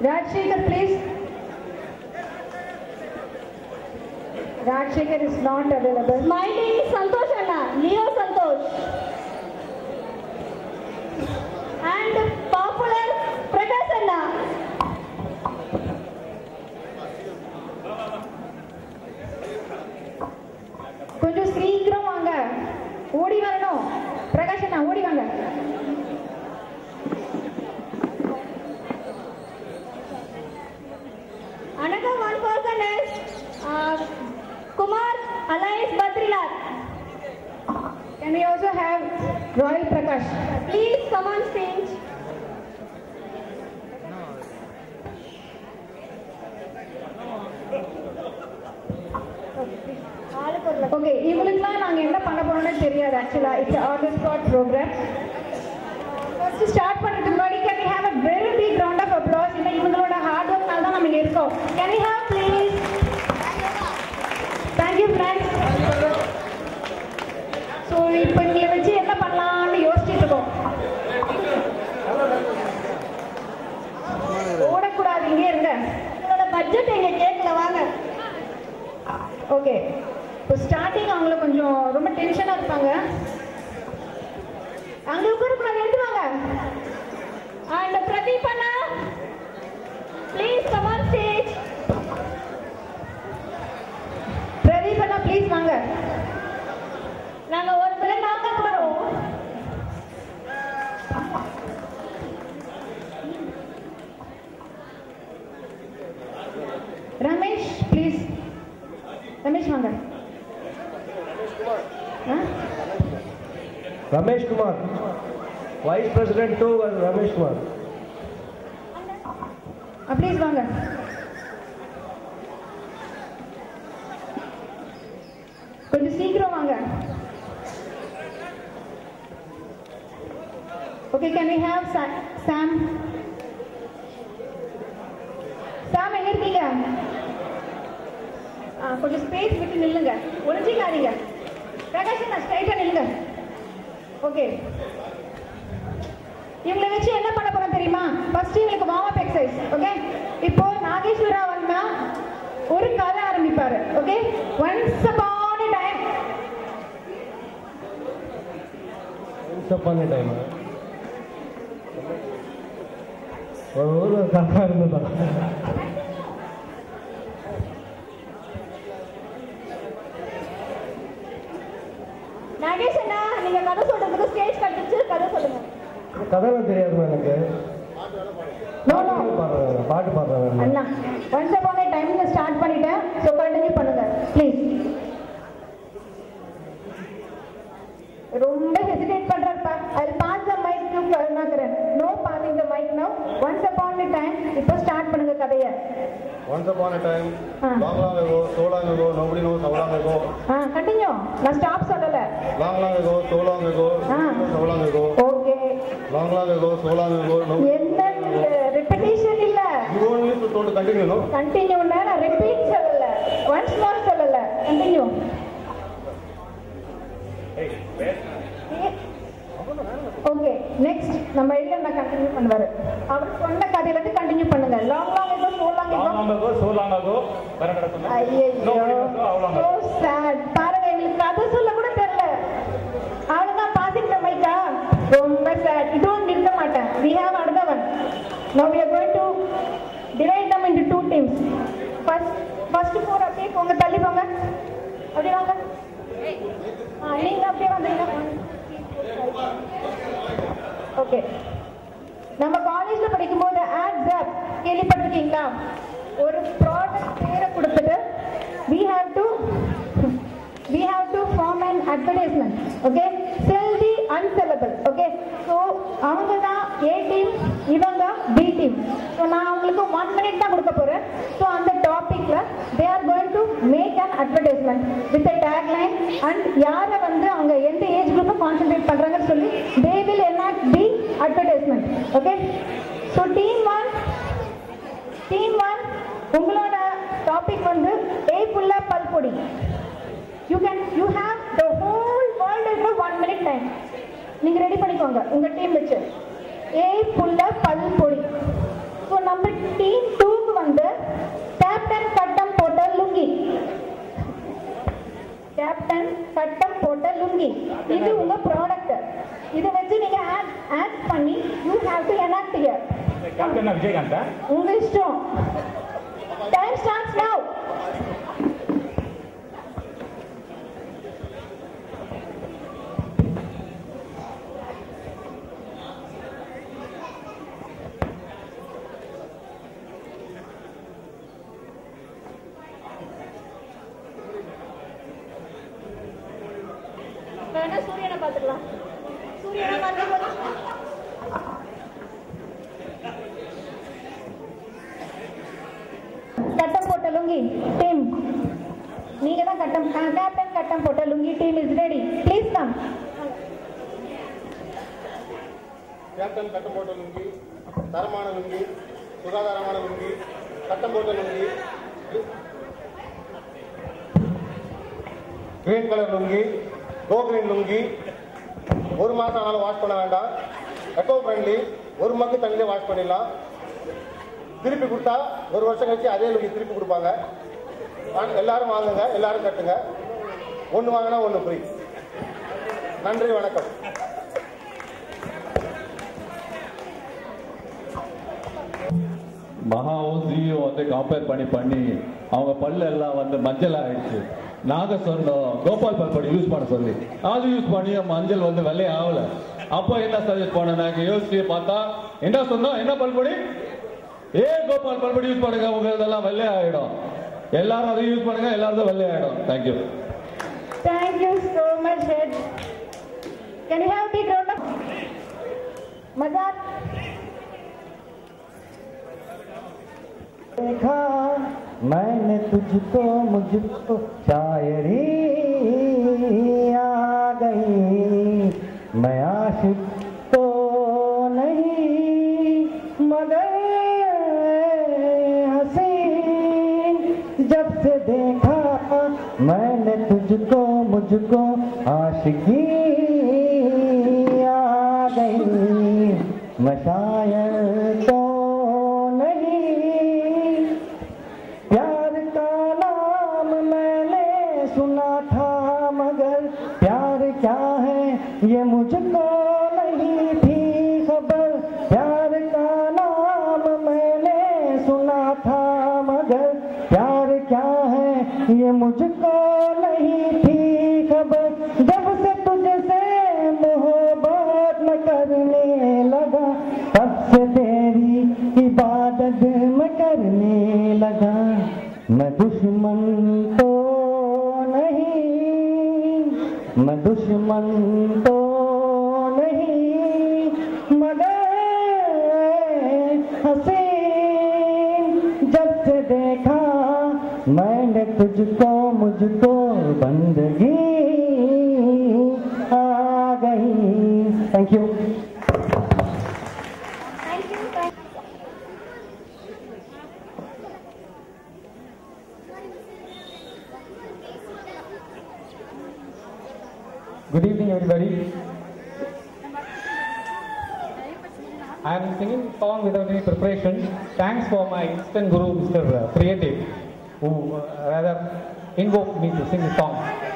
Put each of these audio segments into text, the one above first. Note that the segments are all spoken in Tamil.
Rajshekhar, please. Rajshekhar is not available. my Smiling Santosh Anna, Leo Another one person is uh, Kumar Alliance Badrinath. Can we also have Royal Prakash? Please come on stage. ஆளுக்கு ஒரு லட்சம். ஓகே இவங்களுக்குலாம் நாங்க என்ன பண்ண போறோம்னு தெரியாது ஆக்சுவலா it's on the spot program first start பண்றதுக்கு ரமேஷ் ப்ளீஸ் ரமேஷ் வாங்க ஆ Ramesh Kumar, Vice President 2 was Ramesh Kumar. Please வாங்க கொஞ்சம் சீக்கிரம் வாங்க okay can we have Sam Sam எங்க இருக்கீங்க ஆ, கொஞ்சம் ஸ்பேஸ் விட்டு நில்லுங்க. ஒளிஞ்சிக்காதீங்க. பிரகாஷ் நான் ஸ்ட்ரைட்டா நில்லுங்க. ஓகே இவங்களை வச்சு என்ன பண்ண போறோம் தெரியுமா? ஃபர்ஸ்ட் இவங்களுக்கு வார்ம் அப் எக்ஸசைஸ் ஓகே இப்போ நாகேஸ்வரா வந்தா ஒரு கதை ஆரம்பிப்பாரு okay once upon time once upon a ஒரு ஊர்ல தப்பா இருந்ததா. நாகேஷ் அண்ணா நீங்க கதை சொல்றதுக்கு ஸ்டேஜ் கட்டிச்சு. கதை சொல்லுங்க. கதைலாம் தெரியாதுமா எனக்கு. பாட்டு பாடுறேன் அண்ணா ஒன்ஸ் அப்பான் டைம்ல ஸ்டார்ட் பண்ணிட்டேன். ஸோ கண்டினியூ பண்ணுங்க ப்ளீஸ் ரொம்ப hesitate பண்றாருப்பா I pass the mic to Karunakaran no passing the mic no once upon time இப்போ ஸ்டார்ட் பண்ணுங்க கதையை. Once upon a time, Ah. long long ago, so long ago, nobody knows how long ago. ஆ கண்டினியூ நான் ஸ்டாப் சொல்லல Long long ago, so long ago, Ah. nobody knows how long ago. Okay Long long ago, so long ago, nobody எந்த ரிப்பீட்டேஷன் இல்ல You don't need to, to continue, no? கண்டினியூல நான் ரிப்பீட் சொல்லல ஒன்ஸ் மோர் சொல்லல கண்டினியூ ஓகே நெக்ஸ்ட் நம்ம இல்ல கண்டினியூ பண்ணுவாரு அவர் சொன்ன கதையில இருந்து கண்டினியூ பண்ணுங்க லாங் லாங் ஏதோ so long Long long ago, so long ago, வேற நடக்கும் பாருங்க எங்களுக்கு கதை சொல்ல கூட தெரியல அவ்வளவுதான் பாசிங் மைக்கா ரொம்ப இதுவும் நிறுத்த மாட்டேன் one now we are going to divide them into two teams first first four அப்படியே போங்க தள்ளி போங்க அப்படியே வாங்க நீங்க அப்படியே வந்தீங்க ஓகே நம்ம காலேஜ்ல படிக்கும்போது ஆட்ஸ் ஆப் கேள்விப்பட்டிருக்கீங்களா? ஒரு ப்ராடக்ட் பேரை கொடுத்துட்டு we have to we have to form and advertisement okay sell the unsellable okay so அவங்க தான் ஏ டீம் இவங்க பி டீம் ஸோ நான் அவங்களுக்கு ஒன் மினிட் தான் கொடுக்க போகிறேன் ஸோ அந்த டாப்பிக்கில் they are going to make an advertisement with tag line and யாரை வந்து அவங்க எந்த ஏஜ் குரூப்பை கான்சென்ட்ரேட் பண்ணுறாங்கன்னு சொல்லி they advertisement okay so team one team one உங்களோட டாபிக் வந்து ஏய் புல்லா பல்பொடி you can you have the whole world for one minute time நீங்கள் ரெடி பண்ணிக்கோங்க. உங்கள் டீம் வச்சு. ஏய் புல்ல பல்பொடி ஸோ நம்ம டீம் டூக்கு வந்து கேப்டன் கட்டம் போட்ட லுங்கி கேப்டன் கட்டம் போட்ட லுங்கி இது உங்க ப்ராடக்ட் இதை வச்சு நீங்க ஆட் ஆட் பண்ணி you have to enact here captain விஜயகாந்தா? உங்க இஷ்டம். டைம் ஸ்டார்ட்ஸ் நவ் வேணா சூரியனை பார்த்துக்கலாம்? சூரியனை பார்த்து கட்டம் போட்ட லுங்கி டீம் நீங்க தான் கட்டம் கேப்டன் கட்டம் போட்ட lungi team is ready please come captain கட்டம் போட்ட லுங்கி தரமான லுங்கி சுகாதாரமான லுங்கி கட்டம் போட்ட lungi green colour lungi go green lungi ஒரு மாதம் ஆனாலும் வாஷ் பண்ண வேண்டாம். எக்கோ ஃப்ரெண்ட்லி ஒரு மக்கு தண்ணியிலே வாஷ் பண்ணிடலாம். திருப்பி கொடுத்தா ஒரு வருஷம் கழிச்சு அதே லுங்கி திருப்பி கொடுப்பாங்க. எல்லாரும் வாங்குங்க எல்லாரும் கட்டுங்க. ஒன்று வாங்கினா ஒன்று ஃப்ரீ நன்றி வணக்கம். மகாவும் ஜியும் வந்து கம்பேர் பண்ணி பண்ணி அவங்க பல்லு எல்லாம் வந்து மஞ்சள் ஆயிடுச்சு. நாங்க சொன்னோம் கோபால் பல்படி யூஸ் பண்ண சொல்லி. அது யூஸ் பண்ணி மஞ்சள் வந்து வெள்ளையே ஆகல அப்போ என்ன சஜஸ்ட் பண்ண நாங்க யோசிச்சு பார்த்தா என்ன சொன்னோம் என்ன பல்படி ஏ கோபால் பல்படி யூஸ் பண்ணுங்க உங்க இதெல்லாம் வெள்ளை ஆயிடும் எல்லாரும் அதை யூஸ் பண்ணுங்க எல்லாரும் வெள்ளை ஆயிடும் thank you Thank you so much, Head. Can you have a big round of Mazar? देखा मैंने तुझको मुझको शायरी आ गई मैं आशिक मैंने तुझको मुझको आशिकी आ गई। मशायर तो नहीं। प्यार का नाम मैंने सुना दुश्मन तो नहीं, मगर हसीन। जब से देखा मैंने तुझको, मुझको बंदगी आ गई। Thank you song without any preparation. Thanks for my instant guru, Mr. Creative, who uh, rather invoked me to sing the song.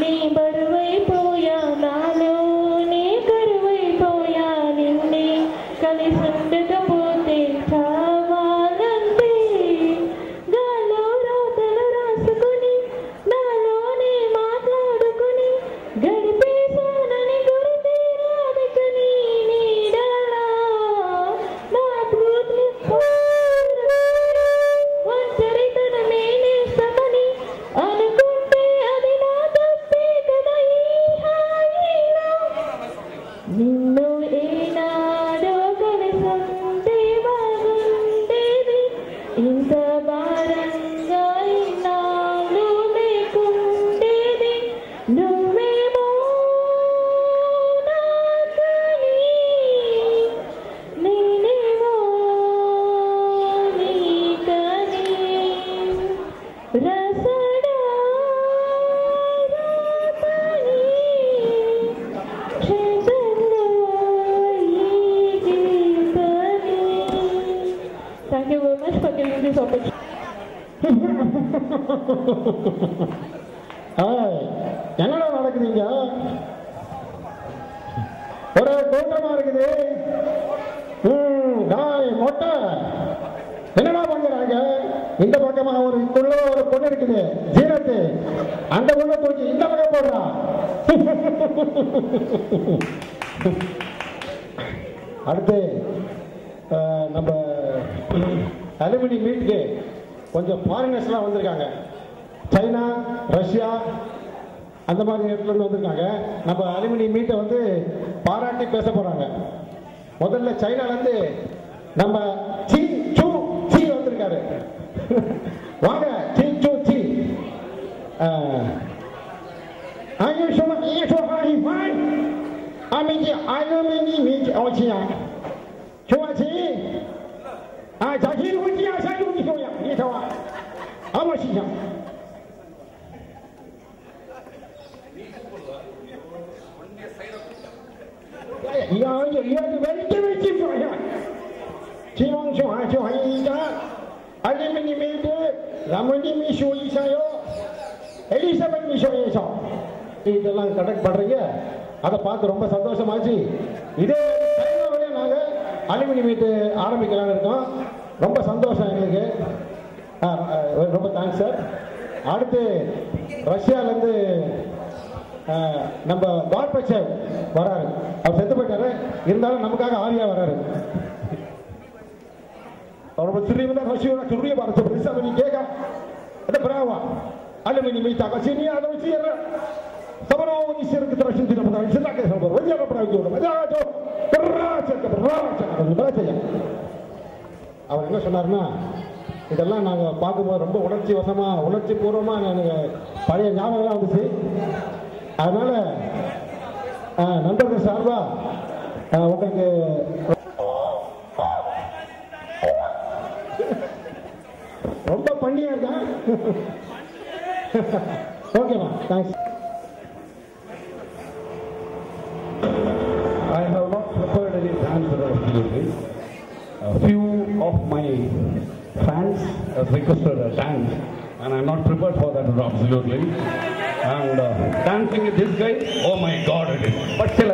నీ బరువైపోయా నాలో ஒரு கூட்டமா இருக்குது. ம், மொட்டை. என்னடா பண்றாங்க இந்த பக்கமா ஒரு குள்ள ஒரு பொண்ணு இருக்குது. ஜீரத்து. அந்த பொண்ணை தூக்கி இந்த பக்கம் போடுறா. அடுத்து நம்ம அலுமினி மீட்டுக்கு கொஞ்சம் ஃபாரினர்ஸ்லாம் வந்திருக்காங்க. சைனா ரஷ்யா அந்த மாதிரி இடத்துல இருந்து வந்திருக்காங்க. நம்ம அலுமினி மீட்டை வந்து பாராட்டி பேச போறாங்க. முதல்ல சைனால இருந்து நம்ம சி சூ சி வந்திருக்காரு. வாங்க சி சூ சி. ஐயோ சொல்ல ஐயோ சொல்ல அமைதி அலுமினி மீட் அவசியா ரொம்ப சந்தோஷமாச்சு. இதே வழியும் நாங்கள் அலுமினி மீட்டு ஆரம்பிக்கலாம்னு இருக்கோம். ரொம்ப சந்தோஷம் எங்களுக்கு. ரொம்ப தேங்க்ஸ் சார் அடுத்து ரஷ்யாவிலேருந்து நம்ம பார்பச்சர் வராரு. அவர் செத்து போயிட்டாரு. இருந்தாலும் நமக்காக ஆரியா வராரு. ரொம்ப சுருவில ரஷ்யோட சுருவிய பார்த்து பெருசாக நீ கேட்க பிராவா. அல்ல நீ மீட்டாக்கா சீனியா அதை வச்சு Samano i sierki teraz się na podanie, się takie są borwe, ja naprawdę nie umiem. Ja to praca, to praca, to praca. அவர் என்ன சொன்னார்னா இதெல்லாம் நாங்கள் பார்க்கும்போது ரொம்ப உணர்ச்சி வசமாக உணர்ச்சி பூர்வமாக எனக்கு பழைய ஞாபகம்லாம் வந்துச்சு அதனால் நண்பர்கள் சார்பாக உங்களுக்கு ரொம்ப பண்ணியா இருக்கேன் ஓகேம்மா thanks requested a dance and I'm not prepared for that absolutely. And uh, dancing with this guy, oh my god it is. But still